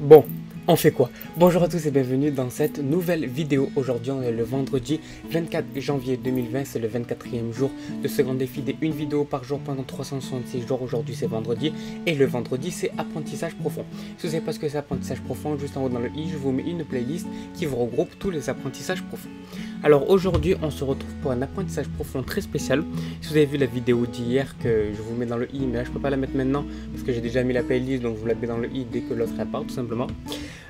Bon, on fait quoi? Bonjour à tous et bienvenue dans cette nouvelle vidéo. Aujourd'hui on est le vendredi 24 janvier 2020, c'est le 24e jour de ce grand défi des vidéo par jour pendant 366 jours. Aujourd'hui c'est vendredi et le vendredi c'est apprentissage profond. Si vous savez pas ce que c'est apprentissage profond, juste en haut dans le i, je vous mets une playlist qui vous regroupe tous les apprentissages profonds. Alors aujourd'hui on se retrouve pour un apprentissage profond très spécial. Si vous avez vu la vidéo d'hier que je vous mets dans le i, mais là je peux pas la mettre maintenant parce que j'ai déjà mis la playlist donc je vous la mets dans le i dès que l'autre part tout simplement.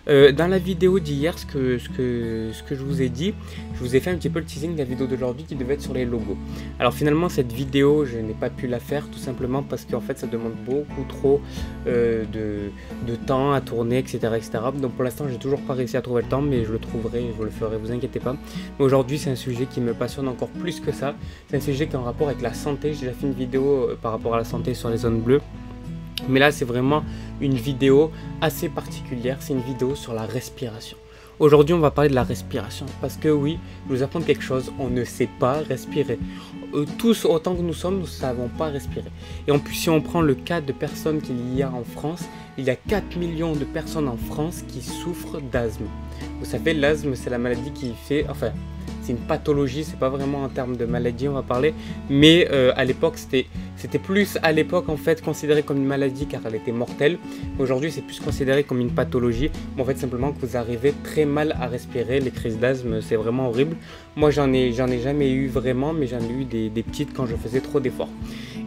Euh, dans la vidéo d'hier, ce que, ce, que, ce que je vous ai dit, je vous ai fait un petit peu le teasing de la vidéo d'aujourd'hui qui devait être sur les logos. Alors finalement, cette vidéo, je n'ai pas pu la faire tout simplement parce qu'en fait, ça demande beaucoup trop euh, de, de, temps à tourner, etc. etc. Donc pour l'instant, j'ai toujours pas réussi à trouver le temps, mais je le trouverai, je vous le ferai, vous inquiétez pas. Mais aujourd'hui, c'est un sujet qui me passionne encore plus que ça. C'est un sujet qui est en rapport avec la santé. J'ai déjà fait une vidéo euh, par rapport à la santé sur les zones bleues. Mais là, c'est vraiment une vidéo assez particulière. C'est une vidéo sur la respiration. Aujourd'hui, on va parler de la respiration. Parce que oui, je vous quelque chose. On ne sait pas respirer. Euh, tous, autant que nous sommes, nous ne savons pas respirer. Et en plus, si on prend le cas de personnes qu'il y a en France, il y a 4 millions de personnes en France qui souffrent d'asthme. Vous savez, l'asthme, c'est la maladie qui fait... Enfin, c'est une pathologie, c'est pas vraiment en termes de maladie, on va parler. Mais euh, à l'époque, c'était c'était plus à l'époque en fait considéré comme une maladie car elle était mortelle. Aujourd'hui c'est plus considéré comme une pathologie. en fait simplement que vous arrivez très mal à respirer. Les crises d'asthme c'est vraiment horrible. Moi j'en ai, j'en ai jamais eu vraiment mais j'en ai eu des petites quand je faisais trop d'efforts.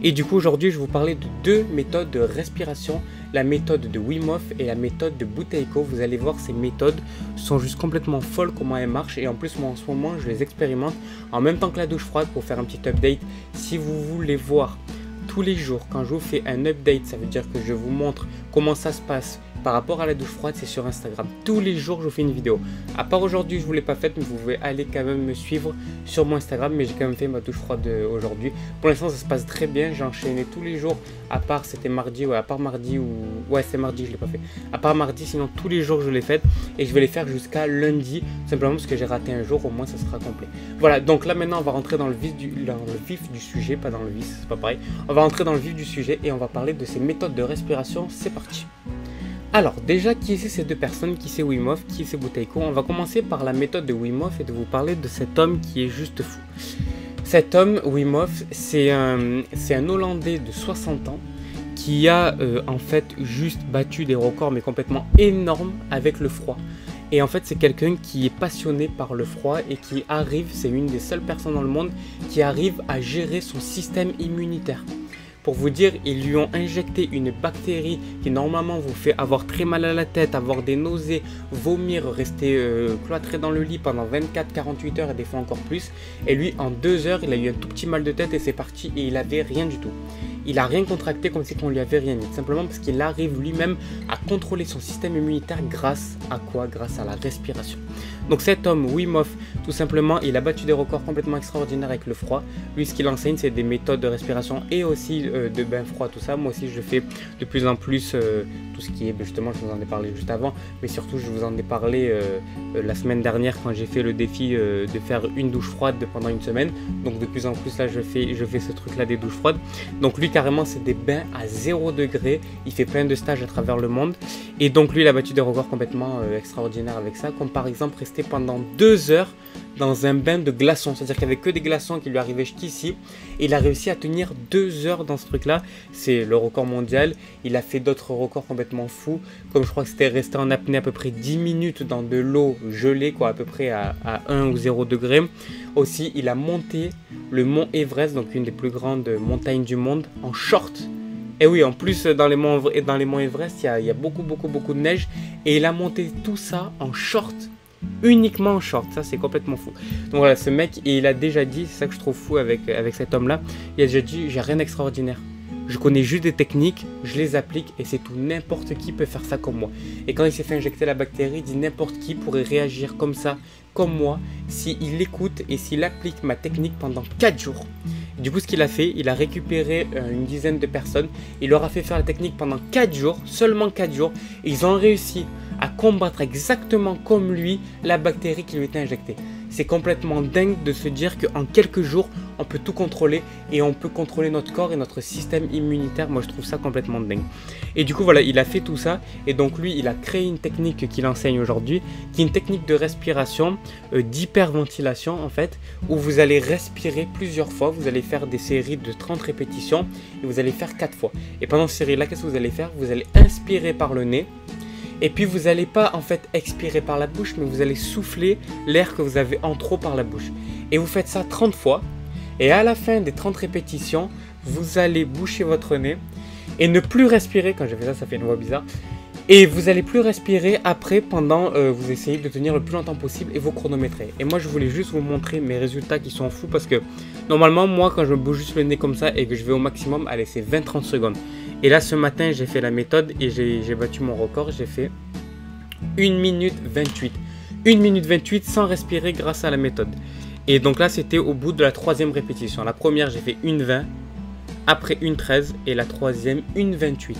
Et du coup aujourd'hui je vais vous parler de deux méthodes de respiration. La méthode de Wim et la méthode de Buteiko. Vous allez voir ces méthodes sont juste complètement folles comment elles marchent. Et en plus moi en ce moment je les expérimente en même temps que la douche froide pour faire un petit update. Si vous voulez voir tous les jours, quand je vous fais un update, ça veut dire que je vous montre comment ça se passe par rapport à la douche froide, c'est sur Instagram. Tous les jours, je vous fais une vidéo. À part aujourd'hui, je ne vous l'ai pas faite, mais vous pouvez aller quand même me suivre sur mon Instagram. Mais j'ai quand même fait ma douche froide euh, aujourd'hui. Pour l'instant, ça se passe très bien. J'ai enchaîné tous les jours. À part, c'était mardi, ouais, à part mardi ou. Ouais, c'est mardi, je l'ai pas fait. À part mardi, sinon tous les jours, je l'ai faite. Et je vais les faire jusqu'à lundi, simplement parce que j'ai raté un jour. Au moins, ça sera complet. Voilà, donc là maintenant, on va rentrer dans le vif du, dans le vif du sujet. Pas dans le vif, c'est pas pareil. On va rentrer dans le vif du sujet et on va parler de ces méthodes de respiration. C'est parti. Alors, déjà, qui c'est ces deux personnes? Qui c'est Wim Hof? Qui c'est Buteiko On va commencer par la méthode de Wim Hof et de vous parler de cet homme qui est juste fou. Cet homme, Wim Hof, c'est un, Hollandais de 60 ans qui a euh, en fait juste battu des records mais complètement énormes avec le froid. Et en fait, c'est quelqu'un qui est passionné par le froid et qui arrive, c'est une des seules personnes dans le monde qui arrive à gérer son système immunitaire. Pour vous dire, ils lui ont injecté une bactérie qui normalement vous fait avoir très mal à la tête, avoir des nausées, vomir, rester euh, cloîtré dans le lit pendant 24-48 heures et des fois encore plus. Et lui, en deux heures, il a eu un tout petit mal de tête et c'est parti et il avait rien du tout il a rien contracté comme si on lui avait rien dit. Simplement parce qu'il arrive lui-même à contrôler son système immunitaire grâce à quoi? Grâce à la respiration. Donc cet homme, Wim tout simplement, il a battu des records complètement extraordinaires avec le froid. Lui, ce qu'il enseigne, c'est des méthodes de respiration et aussi euh, de bain froid, tout ça. Moi aussi, je fais de plus en plus euh, tout ce qui est, ben, justement, je vous en ai parlé juste avant, mais surtout, je vous en ai parlé euh, la semaine dernière quand j'ai fait le défi de faire une douche froide pendant une semaine. Donc de plus en plus, là, je fais, je fais ce truc-là des douches froides. Donc lui, carrément, c'est des bains à 0 degré. Il fait plein de stages à travers le monde. Et donc, lui, il a battu des records complètement euh, extraordinaires avec ça. Comme par exemple, rester pendant 2 heures dans un bain de glaçons. C'est-à-dire qu'il n'y avait que des glaçons qui lui arrivaient jusqu'ici. Et il a réussi à tenir 2 heures dans ce truc-là. C'est le record mondial. Il a fait d'autres records complètement fous. Comme je crois que c'était resté en apnée à peu près 10 minutes dans de l'eau gelée, quoi, à peu près à, à 1 ou 0 degré. Aussi, il a monté le mont Everest, donc une des plus grandes montagnes du monde, en short. Et oui, en plus, dans les monts, dans les monts Everest, il y, a, beaucoup, beaucoup, beaucoup de neige. Et il a monté tout ça en short. Uniquement en short. Ça, c'est complètement fou. Donc voilà, ce mec, il a déjà dit, c'est ça que je trouve fou avec, cet homme-là, il a déjà dit, j'ai rien d'extraordinaire. Je connais juste des techniques, je les applique et c'est tout. N'importe qui peut faire ça comme moi. Et quand il s'est fait injecter la bactérie, il dit n'importe qui pourrait réagir comme ça, comme moi, s'il écoute et s'il applique ma technique pendant 4 jours. Du coup, ce qu'il a fait, il a récupéré euh, une dizaine de personnes, il leur a fait faire la technique pendant 4 jours, seulement 4 jours, et ils ont réussi combattre exactement comme lui la bactérie qui lui était injectée. c'est complètement dingue de se dire qu'en quelques jours, on peut tout contrôler et on peut contrôler notre corps et notre système immunitaire. Moi, je trouve ça complètement dingue. Et du coup, voilà, il a fait tout ça. Et donc, lui, il a créé une technique qu'il enseigne aujourd'hui, qui est une technique de respiration, euh, d'hyperventilation, en fait, où vous allez respirer plusieurs fois. Vous allez faire des séries de 30 répétitions et vous allez faire 4 fois. Et pendant cette série-là, qu'est-ce que vous allez faire? Vous allez inspirer par le nez. Et puis vous n'allez pas en fait expirer par la bouche, mais vous allez souffler l'air que vous avez en trop par la bouche. Et vous faites ça 30 fois. Et à la fin des 30 répétitions, vous allez boucher votre nez et ne plus respirer. Quand j'ai fait ça, ça fait une voix bizarre. Et vous allez plus respirer après pendant euh, vous essayez de tenir le plus longtemps possible et vous chronométrez. Et moi je voulais juste vous montrer mes résultats qui sont fous parce que normalement moi quand je bouge juste le nez comme ça et que je vais au maximum, allez c'est 20-30 secondes. Et là, ce matin, j'ai fait la méthode et j'ai battu mon record. J'ai fait 1 minute 28. 1 minute 28 sans respirer grâce à la méthode. Et donc là, c'était au bout de la troisième répétition. La première, j'ai fait 1,20. Après 1,13. Et la troisième, 1,28.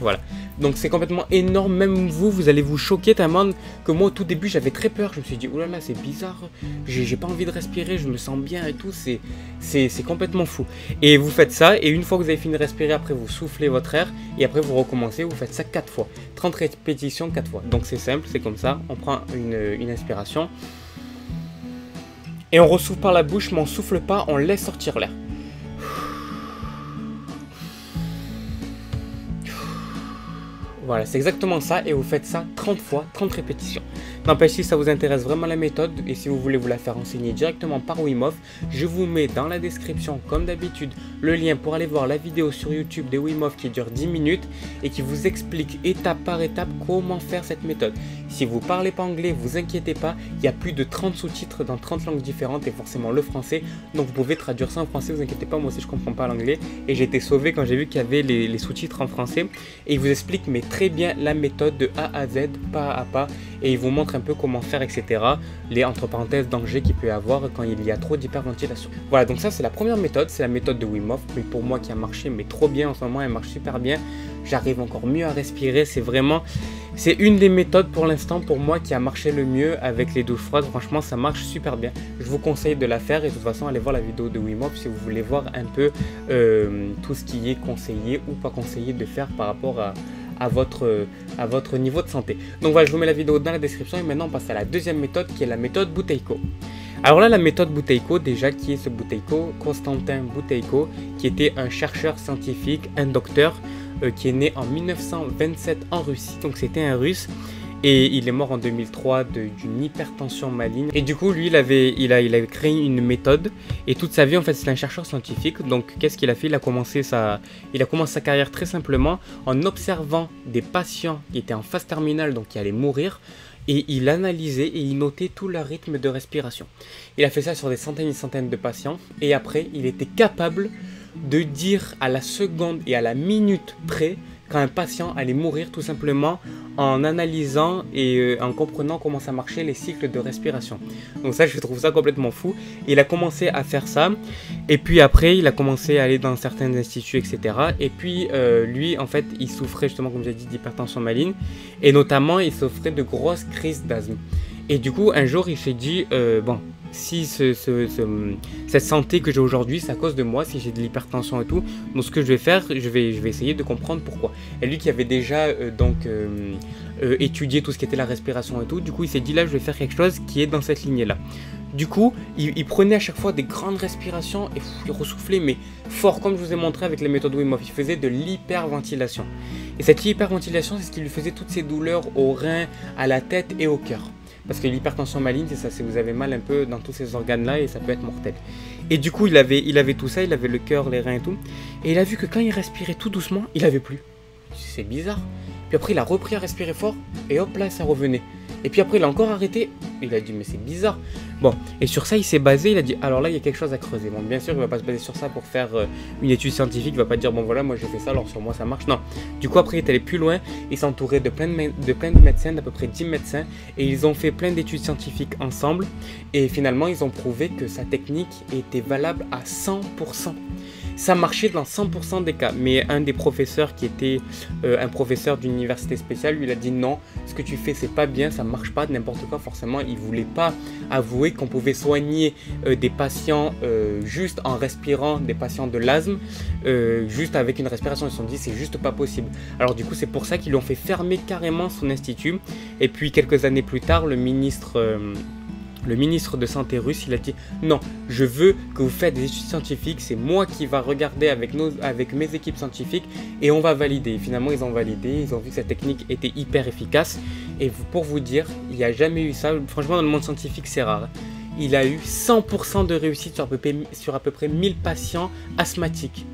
Voilà. Donc c'est complètement énorme, même vous, vous allez vous choquer tellement que moi au tout début j'avais très peur, je me suis dit là c'est bizarre, j'ai pas envie de respirer, je me sens bien et tout, c'est complètement fou. Et vous faites ça et une fois que vous avez fini de respirer, après vous soufflez votre air et après vous recommencez, vous faites ça 4 fois, 30 répétitions 4 fois. Donc c'est simple, c'est comme ça, on prend une, une inspiration et on ressouffle par la bouche mais on souffle pas, on laisse sortir l'air. Voilà, c'est exactement ça et vous faites ça 30 fois, 30 répétitions. N'empêche, si ça vous intéresse vraiment la méthode et si vous voulez vous la faire enseigner directement par Wim je vous mets dans la description, comme d'habitude, le lien pour aller voir la vidéo sur YouTube de Wim qui dure 10 minutes et qui vous explique étape par étape comment faire cette méthode. Si vous parlez pas anglais, vous inquiétez pas, il y a plus de 30 sous-titres dans 30 langues différentes et forcément le français, donc vous pouvez traduire ça en français, vous inquiétez pas, moi aussi je comprends pas l'anglais et j'ai été sauvé quand j'ai vu qu'il y avait les, sous-titres en français et il vous explique mais très bien la méthode de A à Z, pas à pas et il vous montre un peu comment faire, etc. Les entre parenthèses dangers qu'il peut y avoir quand il y a trop d'hyperventilation. Voilà, donc ça c'est la première méthode, c'est la méthode de Wim mais pour moi qui a marché mais trop bien en ce moment, elle marche super bien. J'arrive encore mieux à respirer, c'est vraiment c'est une des méthodes pour l'instant pour moi qui a marché le mieux avec les douches froides. Franchement, ça marche super bien. Je vous conseille de la faire et de toute façon, allez voir la vidéo de Wim Hof si vous voulez voir un peu euh, tout ce qui est conseillé ou pas conseillé de faire par rapport à, votre, à votre niveau de santé. Donc voilà, je vous mets la vidéo dans la description et maintenant on passe à la deuxième méthode qui est la méthode Bouteiko. Alors là, la méthode Bouteiko, déjà, qui est ce Bouteiko Constantin Bouteiko, qui était un chercheur scientifique, un docteur, euh, qui est né en 1927 en Russie. Donc c'était un russe et il est mort en 2003 d'une hypertension maligne. Et du coup, lui, il avait, il, a, il créé une méthode. Et toute sa vie, en fait, c'est un chercheur scientifique. Donc, qu'est-ce qu'il a fait? Il a, commencé sa, il a commencé sa carrière très simplement en observant des patients qui étaient en phase terminale, donc qui allaient mourir. Et il analysait et il notait tout leur rythme de respiration. Il a fait ça sur des centaines et centaines de patients. Et après, il était capable de dire à la seconde et à la minute près quand un patient allait mourir tout simplement en analysant et euh, en comprenant comment ça marchait les cycles de respiration. Donc ça, je trouve ça complètement fou. Il a commencé à faire ça et puis après, il a commencé à aller dans certains instituts, etc. Et puis euh, lui, en fait, il souffrait justement, comme j'ai dit, d'hypertension maligne et notamment, il souffrait de grosses crises d'asthme. Et du coup, un jour, il s'est dit, euh, bon, si cette santé que j'ai aujourd'hui, c'est à cause de moi, si j'ai de l'hypertension et tout. Donc ce que je vais faire, je vais, essayer de comprendre pourquoi. Et lui qui avait déjà euh, donc euh, étudié tout ce qui était la respiration et tout, du coup il s'est dit là je vais faire quelque chose qui est dans cette lignée là. Du coup, il, prenait à chaque fois des grandes respirations et il ressoufflait, mais fort, comme je vous ai montré avec les méthodes Wim. Il faisait de l'hyperventilation. Et cette hyperventilation, c'est ce qui lui faisait toutes ces douleurs aux reins, à la tête et au cœur. Parce que l'hypertension maligne, c'est ça, c'est vous avez mal un peu dans tous ces organes-là et ça peut être mortel. Et du coup, il avait, il avait tout ça, il avait le cœur, les reins et tout. Et il a vu que quand il respirait tout doucement, il avait plus. C'est bizarre. Puis après, il a repris à respirer fort et hop là, ça revenait. Et puis après, il a encore arrêté. Il a dit, mais c'est bizarre. Bon, et sur ça, il s'est basé. Il a dit, alors là, il y a quelque chose à creuser. Bon, bien sûr, il va pas se baser sur ça pour faire euh, une étude scientifique. Il va pas dire, bon voilà, moi j'ai fait ça, alors sur moi ça marche. Non. Du coup, après, il est allé plus loin. Il s'est entouré de plein de, de, plein de médecins, d'à peu près 10 médecins. Et ils ont fait plein d'études scientifiques ensemble. Et finalement, ils ont prouvé que sa technique était valable à 100%. Ça marchait dans 100% des cas. Mais un des professeurs qui était euh, un professeur d'université spéciale, lui, il a dit non, ce que tu fais, c'est pas bien, ça marche pas, n'importe quoi. Forcément, il voulait pas avouer qu'on pouvait soigner euh, des patients euh, juste en respirant, des patients de l'asthme, juste avec une respiration. Ils se sont dit, c'est juste pas possible. Alors, du coup, c'est pour ça qu'ils lui ont fait fermer carrément son institut. Et puis, quelques années plus tard, le ministre le ministre de Santé russe, il a dit non, je veux que vous faites des études scientifiques, c'est moi qui va regarder avec, mes équipes scientifiques et on va valider. finalement, ils ont validé, ils ont vu que cette technique était hyper efficace. Et pour vous dire, il n'y a jamais eu ça. Franchement, dans le monde scientifique, c'est rare. Il a eu 100% de réussite sur à, peu près, sur à peu près 1000 patients asthmatiques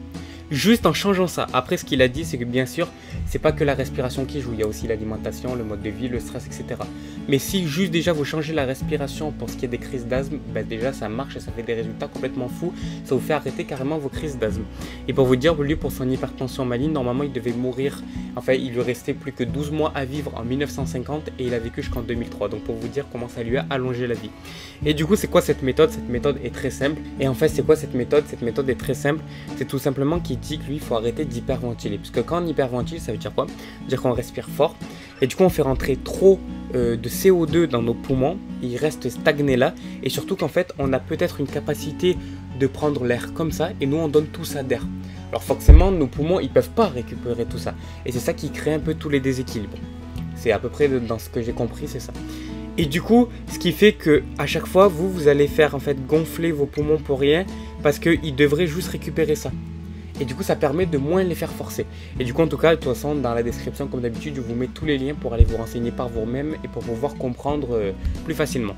juste en changeant ça. Après, ce qu'il a dit, c'est que bien sûr, c'est pas que la respiration qui joue, il y a aussi l'alimentation, le mode de vie, le stress, etc. Mais si juste déjà vous changez la respiration pour ce qui est des crises d'asthme, ben déjà ça marche et ça fait des résultats complètement fous. Ça vous fait arrêter carrément vos crises d'asthme. Et pour vous dire, lui, pour son hypertension maligne, normalement, il devait mourir. Enfin, il lui restait plus que 12 mois à vivre en 1950 et il a vécu jusqu'en 2003. Donc, pour vous dire comment ça lui a allongé la vie. Et du coup, c'est quoi cette méthode? Cette méthode est très simple. Et en fait, c'est quoi cette méthode? Cette méthode est très simple. C'est tout simplement qu'il lui, il faut arrêter d'hyperventiler. Parce que quand on hyperventile, ça veut dire quoi? Veut dire qu'on respire fort. Et du coup, on fait rentrer trop euh, de CO2 dans nos poumons. Il reste stagné là. Et surtout qu'en fait, on a peut-être une capacité de prendre l'air comme ça. Et nous, on donne tout ça d'air. Alors forcément, nos poumons, ils peuvent pas récupérer tout ça. Et c'est ça qui crée un peu tous les déséquilibres. C'est à peu près dans ce que j'ai compris, c'est ça. Et du coup, ce qui fait que à chaque fois, vous, vous allez faire en fait gonfler vos poumons pour rien parce qu'ils devraient juste récupérer ça. Et du coup, ça permet de moins les faire forcer. Et du coup, en tout cas, de toute façon, dans la description, comme d'habitude, je vous mets tous les liens pour aller vous renseigner par vous-même et pour pouvoir comprendre euh, plus facilement.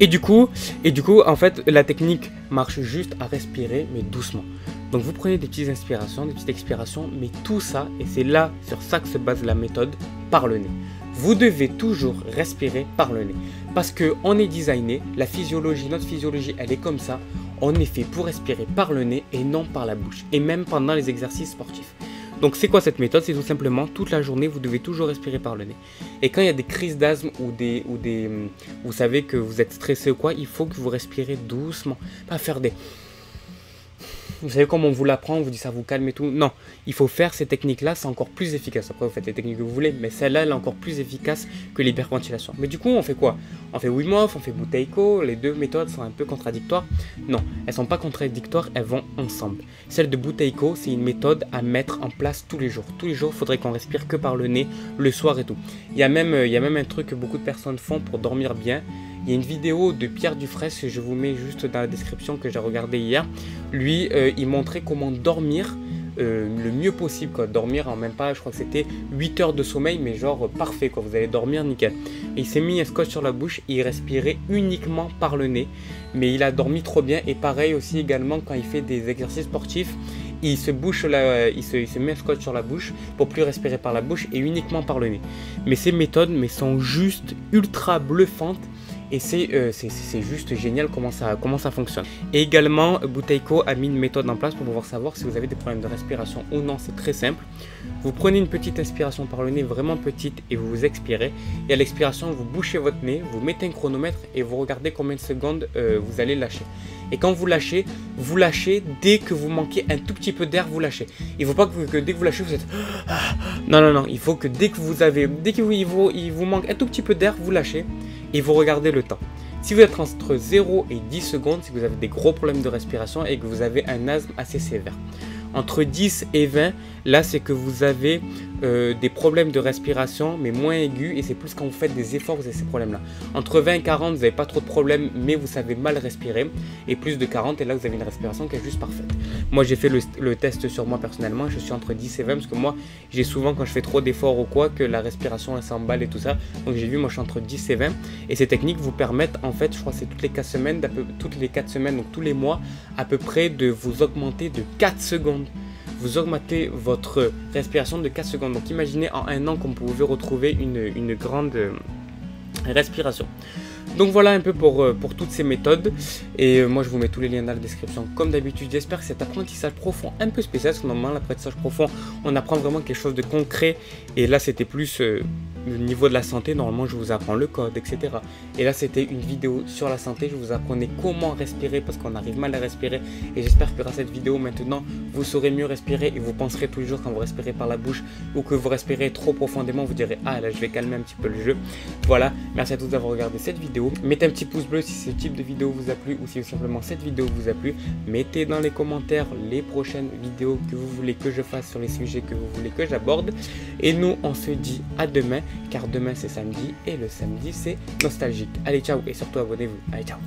Et du coup, et du coup, en fait, la technique marche juste à respirer, mais doucement. Donc vous prenez des petites inspirations, des petites expirations, mais tout ça, et c'est là sur ça que se base la méthode, par le nez. Vous devez toujours respirer par le nez. Parce qu'on est designé, la physiologie, notre physiologie, elle est comme ça. On est fait pour respirer par le nez et non par la bouche. Et même pendant les exercices sportifs. Donc c'est quoi cette méthode? C'est tout simplement toute la journée vous devez toujours respirer par le nez. Et quand il y a des crises d'asthme ou des ou des vous savez que vous êtes stressé ou quoi, il faut que vous respirez doucement, pas faire des vous savez comment on vous l'apprend, on vous dit ça vous calme et tout. Non, il faut faire ces techniques-là, c'est encore plus efficace. Après, vous faites les techniques que vous voulez, mais celle-là, elle est encore plus efficace que l'hyperventilation. Mais du coup, on fait quoi? On fait Wim Hof, on fait Buteyko, les deux méthodes sont un peu contradictoires. Non, elles sont pas contradictoires, elles vont ensemble. Celle de Buteyko, c'est une méthode à mettre en place tous les jours. Tous les jours, il faudrait qu'on respire que par le nez, le soir et tout. Il y a même, il y a même un truc que beaucoup de personnes font pour dormir bien il y a une vidéo de Pierre Dufresne, que je vous mets juste dans la description que j'ai regardé hier. Lui, euh, il montrait comment dormir euh, le mieux possible. Dormir en même pas, je crois que c'était 8 heures de sommeil, mais genre parfait, quoi. Vous allez dormir nickel. il s'est mis un scotch sur la bouche il respirait uniquement par le nez. Mais il a dormi trop bien. Et pareil aussi également quand il fait des exercices sportifs, il se bouche la, il se, il se met un scotch sur la bouche pour plus respirer par la bouche et uniquement par le nez. Mais ces méthodes mais sont juste ultra bluffantes et euh, c'est juste génial comment ça, comment ça fonctionne. Et également, Buteiko a mis une méthode en place pour pouvoir savoir si vous avez des problèmes de respiration ou non. C'est très simple. Vous prenez une petite inspiration par le nez, vraiment petite, et vous vous expirez. Et à l'expiration, vous bouchez votre nez, vous mettez un chronomètre et vous regardez combien de secondes euh, vous allez lâcher. Et quand vous lâchez, vous lâchez dès que vous manquez un tout petit peu d'air, vous lâchez. Il ne faut pas que, dès que vous lâchez, vous êtes... Non, non, non. Il faut que dès que vous avez... Dès qu'il vous, il vous manque un tout petit peu d'air, vous lâchez et vous regardez le temps. Si vous êtes entre 0 et 10 secondes, si vous avez des gros problèmes de respiration et que vous avez un asthme assez sévère. Entre 10 et 20, là c'est que vous avez euh, des problèmes de respiration, mais moins aigus, et c'est plus quand vous faites des efforts que vous avez ces problèmes-là. Entre 20 et 40, vous n'avez pas trop de problèmes, mais vous savez mal respirer, et plus de 40, et là vous avez une respiration qui est juste parfaite. Moi j'ai fait le, test sur moi personnellement, je suis entre 10 et 20, parce que moi j'ai souvent quand je fais trop d'efforts ou quoi, que la respiration elle s'emballe et tout ça, donc j'ai vu, moi je suis entre 10 et 20, et ces techniques vous permettent en fait, je crois c'est toutes les 4 semaines, toutes les 4 semaines, donc tous les mois, à peu près de vous augmenter de 4 secondes vous augmentez votre respiration de 4 secondes. Donc imaginez en un an qu'on pouvait retrouver une, grande euh, respiration. Donc voilà un peu pour, euh, toutes ces méthodes. Et euh, moi je vous mets tous les liens dans la description comme d'habitude. J'espère que cet apprentissage profond un peu spécial. Parce que normalement l'apprentissage profond on apprend vraiment quelque chose de concret. Et là c'était plus au niveau de la santé, normalement, je vous apprends le code, etc. Et là, c'était une vidéo sur la santé. Je vous apprenais comment respirer parce qu'on arrive mal à respirer. Et j'espère que grâce à cette vidéo, maintenant, vous saurez mieux respirer et vous penserez toujours quand vous respirez par la bouche ou que vous respirez trop profondément, vous direz Ah, là, je vais calmer un petit peu le jeu. Voilà, merci à tous d'avoir regardé cette vidéo. Mettez un petit pouce bleu si ce type de vidéo vous a plu ou si simplement cette vidéo vous a plu. Mettez dans les commentaires les prochaines vidéos que vous voulez que je fasse sur les sujets que vous voulez que j'aborde. Et nous, on se dit à demain, car demain c'est samedi et le samedi c'est nostalgique. Allez, ciao et surtout abonnez-vous. Allez, ciao